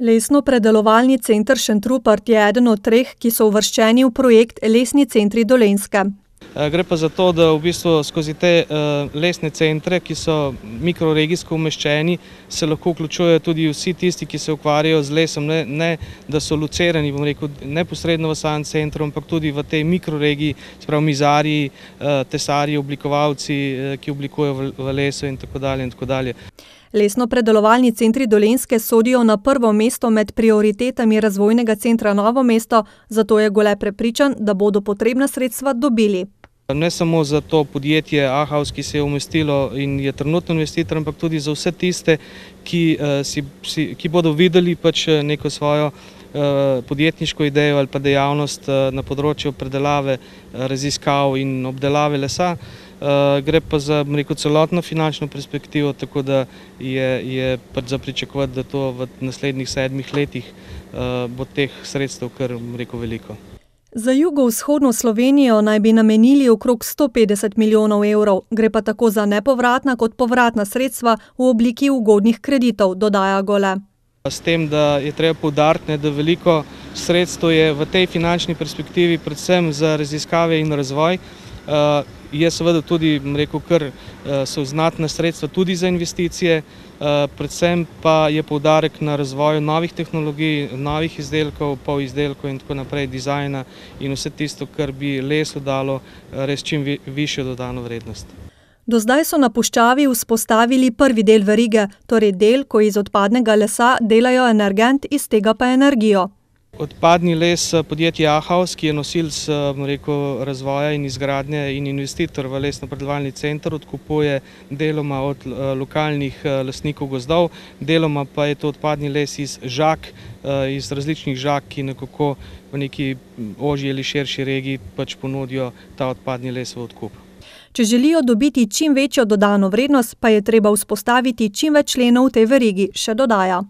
Lesno-predelovalni center Šentrupert je eden od treh, ki so uvrščeni v projekt Lesni centri Dolenjske. Gre pa za to, da v bistvu skozi te lesne centre, ki so mikroregijsko umeščeni, se lahko vključujejo tudi vsi tisti, ki se ukvarjajo z lesom, ne da so locirani, bom rekel, neposredno v samem centru, ampak tudi v tej mikroregiji, se pravi mizarji, tesarji, oblikovalci, ki oblikujejo v lesu in tako dalje in tako dalje. Lesno-predelovalni centri Dolenjske sodijo na prvo mesto med prioritetami Razvojnega centra Novo mesto, zato je Gole prepričan, da bodo potrebna sredstva dobili. Ne samo za to podjetje Ahaus, ki se je umestilo in je trenutno investitor, ampak tudi za vse tiste, ki si, ki bodo videli pač neko svojo podjetniško idejo ali pa dejavnost na področju predelave, raziskav in obdelave lesa. Gre pa za, rekel, celotno finančno perspektivo, tako da je, je pač za pričakovati, da to v naslednjih sedmih letih bo teh sredstev kar, rekel, veliko. Za jugovzhodno Slovenijo naj bi namenili okrog sto petdeset milijonov evrov, gre pa tako za nepovratna kot povratna sredstva v obliki ugodnih kreditov, dodaja Gole. S tem, da je treba poudariti, da veliko sredstev je v tej finančni perspektivi predvsem za raziskave in razvoj, je seveda tudi, bom rekel, kar so znatna sredstva tudi za investicije, predvsem pa je poudarek na razvoju novih tehnologij, novih izdelkov, polizdelkov in tako naprej, dizajna in vse tisto, kar bi lesu dalo res čim višjo dodano vrednost. Do zdaj so na puščavi vzpostavili prvi del verige, torej del, ko iz odpadnega lesa delajo energent, iz tega pa energijo. Odpadni les podjetja Ahaus, ki je nosilec, bom rekel, razvoja in izgradnje in investitor v lesno-predelovalni center, odkupuje deloma od lokalnih lastnikov gozdov, deloma pa je to odpadni les iz žag, iz različnih žag, ki nekako v neki ožji ali širši regiji pač ponudijo ta odpadni les v odkup. Če želijo dobiti čim večjo dodano vrednost, pa je treba vzpostaviti čim več členov v tej verigi, še dodaja.